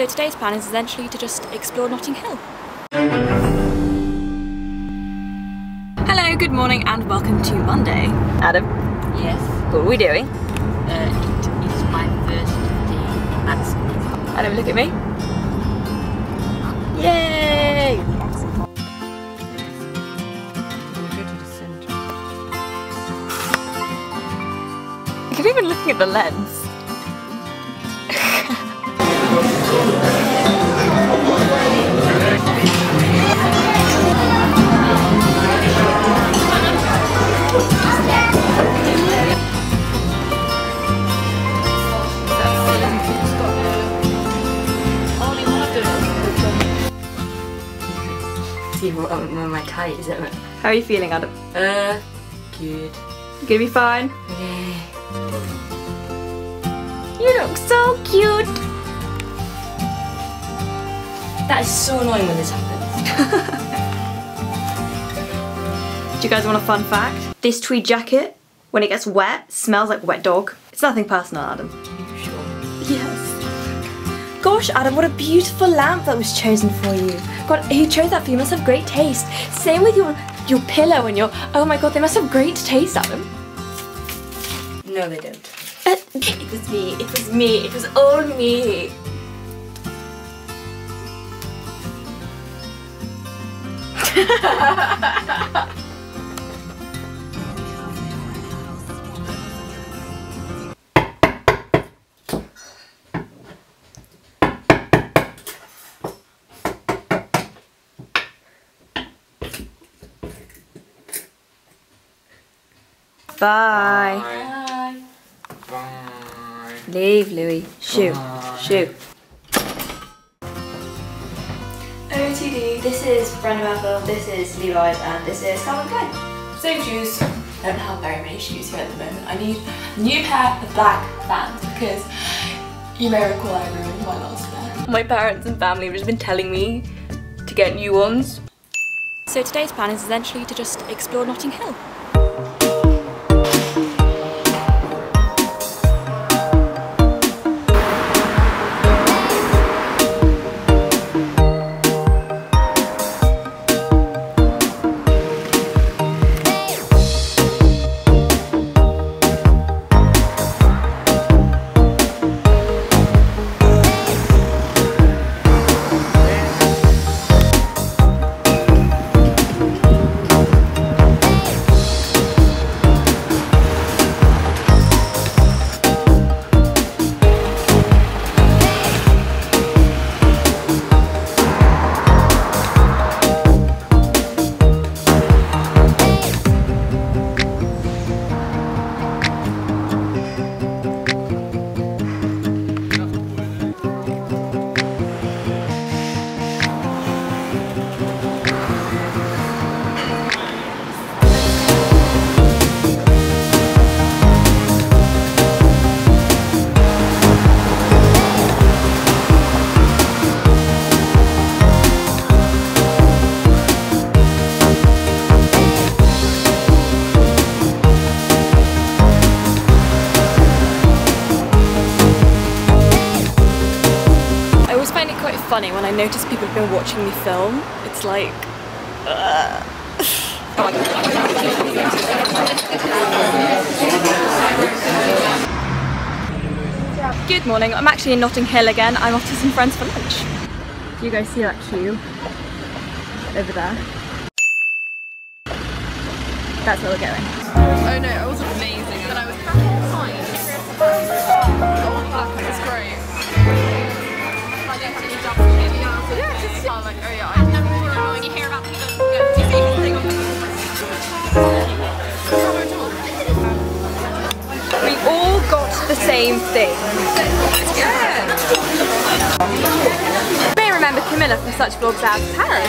So today's plan is essentially to just explore Notting Hill. Hello, good morning and welcome to Monday. Adam, Yes, what are we doing? uh, it is my first day at school. Adam, look at me. Yay! You're even looking at the lens. How are you feeling, Adam? Uh, good. You gonna be fine? Yeah. You look so cute. That is so annoying when this happens. Do you guys want a fun fact? This tweed jacket, when it gets wet, smells like wet dog. It's nothing personal, Adam. Sure. Yes. Gosh, Adam, what a beautiful lamp that was chosen for you. God, who chose that for you must have great taste. Same with your your pillow and your. Oh my God, they must have great taste, Adam. No, they don't. Uh, it was me. It was me. It was all me. Leave, Louis. Shoo. Shoo. OTD. This is Brandy Melville, this is Levi's, and this is Calvin Klein. Same shoes. I don't have very many shoes here at the moment. I need a new pair of black Vans because you may recall I ruined my last pair. My parents and family have just been telling me to get new ones. So today's plan is essentially to just explore Notting Hill. I notice people have been watching me film. It's like. uh, my God. Good morning. I'm actually in Notting Hill again. I'm off to some friends for lunch. Do you guys see that queue over there? That's where we're going. Oh no, it was amazing. And I was fine. Oh fuck, it was great. Like, I had to jump in. We all got the same thing. You may remember Camilla from such vlogs as Paris.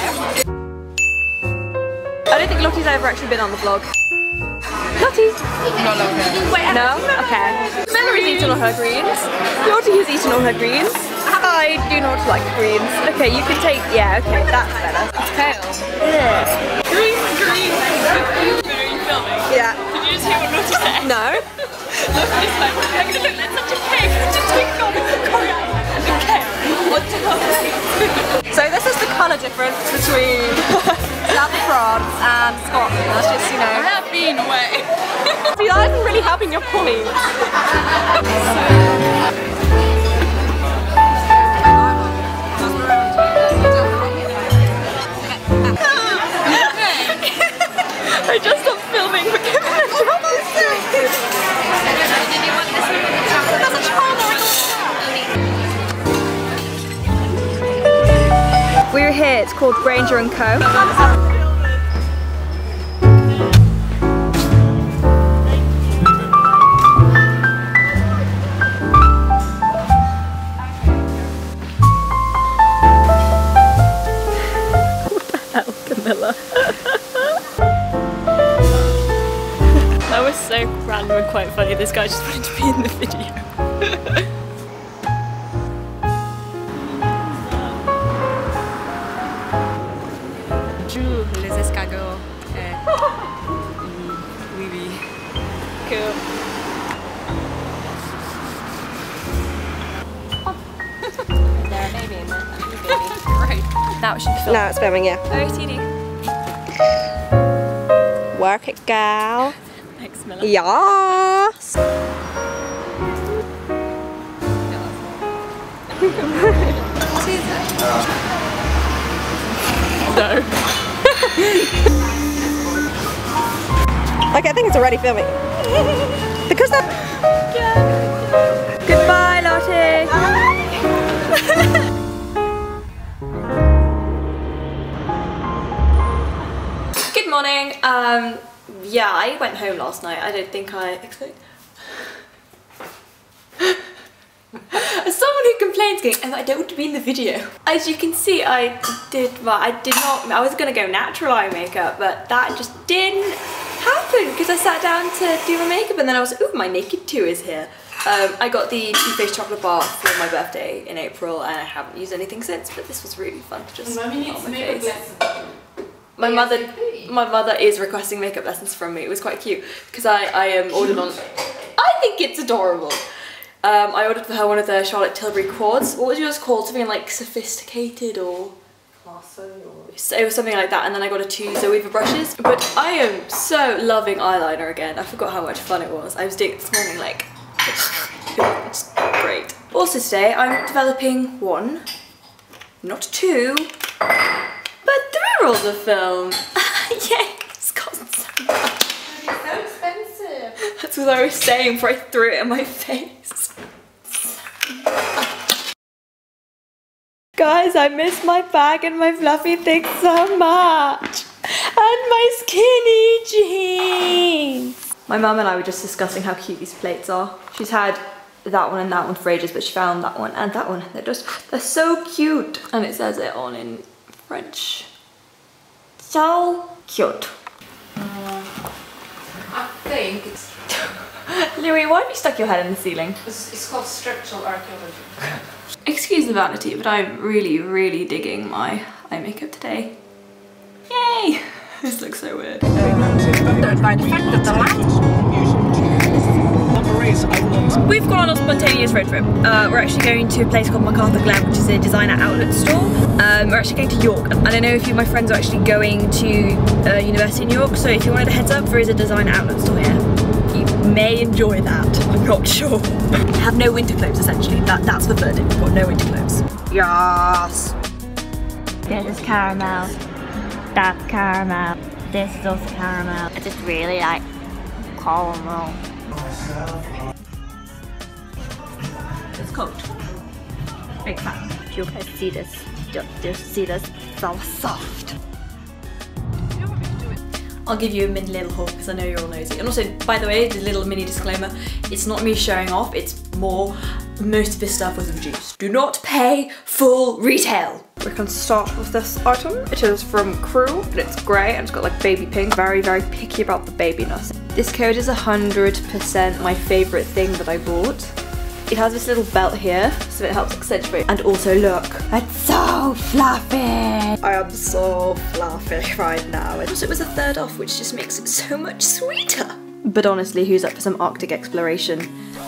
I don't think Lottie's ever actually been on the vlog. Lottie! Not. Wait, no? Okay. Camilla has eaten all her greens. Lottie has eaten all her greens. I do not like greens. Okay, you can take, yeah, okay, that's better. Kale. Yeah. Green, green. Filming? Yeah. Did you just hear what Lottie said? No? Look, it's like, I'm gonna look like such a cake. Just take on coriander and kale the colour difference between South France and Scotland. That's just, you know. I have been away. See, that isn't really helping your point. I filming We're here, it's called Granger and Co. random and quite funny. This guy just wanted to be in the video. Bonjour les escargots. Euh, oui, oui. Cool. There a baby in there. Great. Now it should be filmed. Now it's filming, yeah. OTD. Work it, gal. Thanks, Miller. No. Okay, I think it's already filming. because that. Goodbye, Lottie. Good morning. Um, yeah, I went home last night. I don't think I expect. As someone who complains, going, oh, I don't want to be in the video. As you can see, I did. Well, I did not. I was gonna go natural eye makeup, but that just didn't happen because I sat down to do my makeup, and then I was, ooh, my naked two is here. Um, I got the Too Faced chocolate bar for my birthday in April, and I haven't used anything since. But this was really fun to just. Put needs on my face. My mother, my mother is requesting makeup lessons from me. It was quite cute because I I um, ordered on. I think it's adorable. Um, I ordered for her one of the Charlotte Tilbury quads. What was yours called? Something like sophisticated or so it was something like that. And then I got a two Zoeva brushes. But I am so loving eyeliner again. I forgot how much fun it was. I was doing it this morning like it's great. Also today I'm developing one, not two, but three rolls of film. yeah, It's cost so much. It's so expensive. That's what I was saying before I threw it in my face. Guys, I miss my bag and my fluffy things so much. And my skinny jeans. My mum and I were just discussing how cute these plates are. She's had that one and that one for ages, but she found that one and that one. They're just, they're so cute. And it says it on in French. So cute. Uh, I think it's, Louis, why have you stuck your head in the ceiling? it's, it's called structural archaeology. Excuse the vanity, but I'm really, really digging my eye makeup today. Yay! this looks so weird. We've gone on a spontaneous road trip. Uh, we're actually going to a place called McArthurGlen, which is a designer outlet store. Um, we're actually going to York, and I don't know a few of my friends are actually going to uh, University in York, so if you wanted a heads up, there is a designer outlet store here. You may enjoy that, I'm not sure. Have no winter clothes, essentially. That, that's the verdict, we've got no winter clothes. Yes! This is caramel. That's caramel. This is also caramel. I just really like caramel. It's cold. Big fan. Do you can see this. You, you see this? So soft. I'll give you a mini little haul because I know you're all nosy. And also, by the way, the little mini disclaimer, it's not me showing off, it's more most of this stuff was reduced. Do not pay full retail. We can start with this item. It is from Crew, and it's grey and it's got like baby pink. Very, very picky about the babiness. This coat is 100% my favourite thing that I bought. It has this little belt here, so it helps accentuate. And also look, it's so fluffy. I am so fluffy right now. And also it was a third off, which just makes it so much sweeter. But honestly, who's up for some Arctic exploration?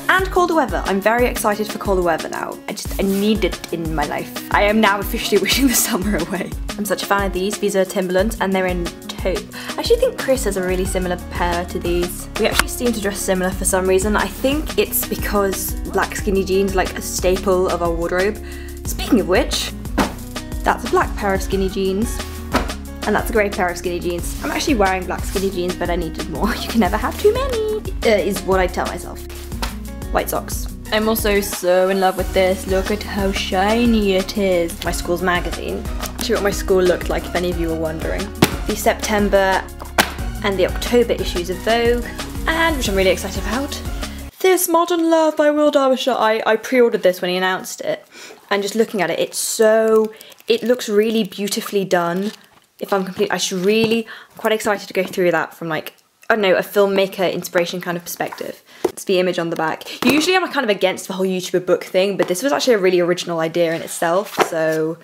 And colder weather. I'm very excited for colder weather now. I just, I need it in my life. I am now officially wishing the summer away. I'm such a fan of these. These are Timberlands and they're in I actually think Chris has a really similar pair to these. We actually seem to dress similar for some reason. I think it's because black skinny jeans are like a staple of our wardrobe. Speaking of which, that's a black pair of skinny jeans. And that's a grey pair of skinny jeans. I'm actually wearing black skinny jeans, but I needed more. You can never have too many, uh, is what I tell myself. White socks. I'm also so in love with this. Look at how shiny it is. My school's magazine. Actually what my school looked like, if any of you were wondering. The September and the October issues of Vogue, and which I'm really excited about. This Modern Love by Will Darbyshire. I, I pre-ordered this when he announced it, and just looking at it, it's so, it looks really beautifully done if I'm complete, I should really, quite excited to go through that from like, I don't know, a filmmaker inspiration kind of perspective. It's the image on the back. Usually I'm kind of against the whole YouTuber book thing, but this was actually a really original idea in itself, so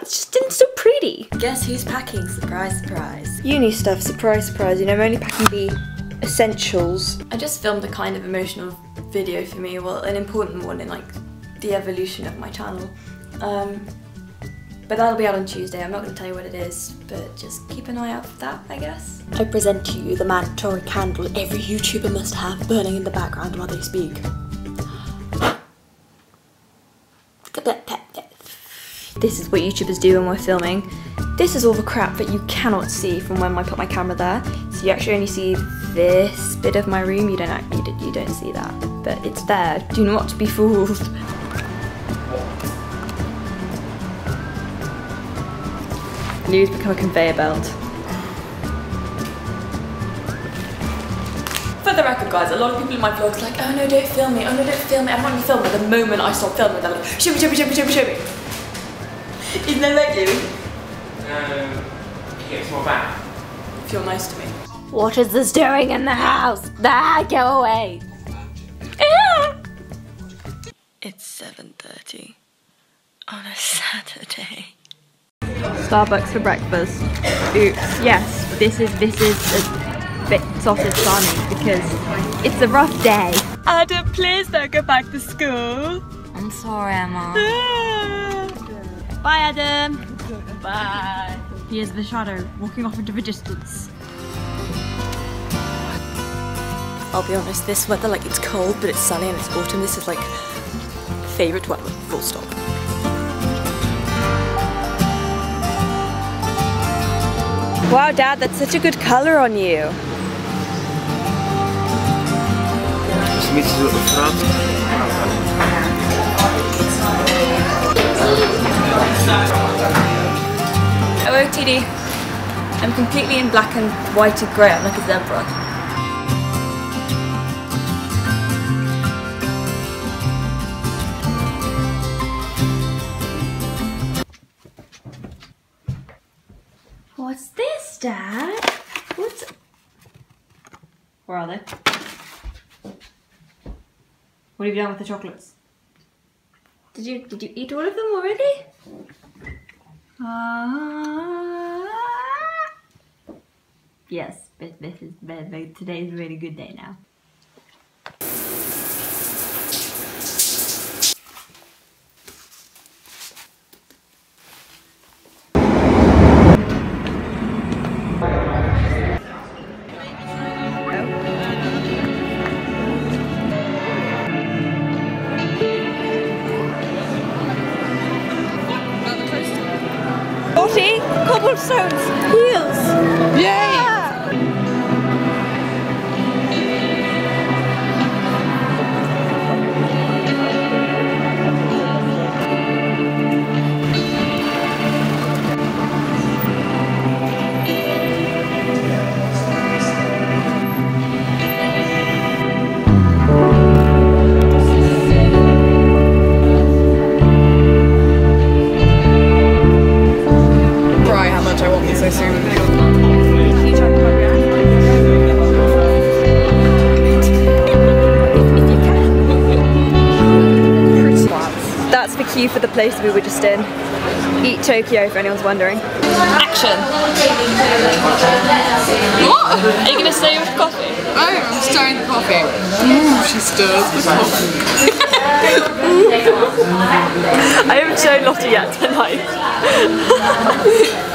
it's just it's so Guess who's packing? Surprise, surprise. Uni stuff, surprise, surprise. You know, I'm only packing the essentials. I just filmed a kind of emotional video for me, well, an important one in like the evolution of my channel. Um, but that'll be out on Tuesday. I'm not going to tell you what it is, but just keep an eye out for that, I guess. I present to you the mandatory candle every YouTuber must have burning in the background while they speak. This is what YouTubers do when we're filming. This is all the crap that you cannot see from when I put my camera there. So you actually only see this bit of my room. You don't you don't, you don't see that, but it's there. Do not be fooled. News become a conveyor belt. For the record guys, a lot of people in my vlogs like, oh no, don't film me, oh no, don't film me, I want to film. The moment I stop filming, they're like, show me, show me, show me, show me, show me. Isn't that like you? Um, get more back. Feel nice to me. What is this doing in the house? Ah, go away. It's 7.30 on a Saturday. Starbucks for breakfast. Oops. Yes, this is this is a bit sausage farming because it's a rough day. Adam, please don't go back to school. I'm sorry, Emma. Bye, Adam. Bye. Here's the shadow walking off into the distance. I'll be honest, this weather, like it's cold, but it's sunny and it's autumn. This is like favourite weather, full stop. Wow, Dad, that's such a good colour on you. Smith is op straat. I'm completely in black and white and grey. I'm like a zebra. What's this, Dad? What's... Where are they? What have you done with the chocolates? Did you did you eat all of them already? Ah. Yes, but this is but, but today is a really good day now. Cobblestones heels. Yay! Right, place we were just in. Eat Tokyo, if anyone's wondering. Action! What? Are you gonna stay with coffee? Oh, I'm stirring the coffee. Ooh, she stirs the coffee. I haven't shown Lottie yet tonight.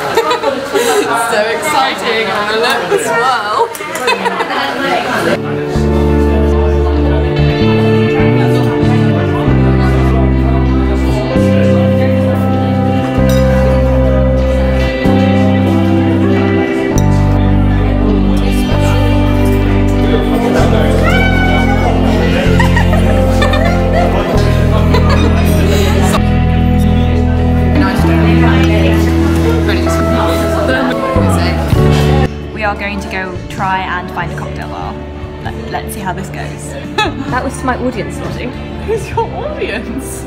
are going to go try and find a cocktail bar. Let, let's see how this goes. that was to my audience, Lottie. Who's your audience?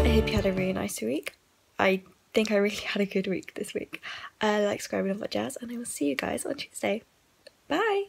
I hope you had a really nice week. I think I really had a good week this week. Uh, like, subscribe, and all that jazz, and I will see you guys on Tuesday. Bye!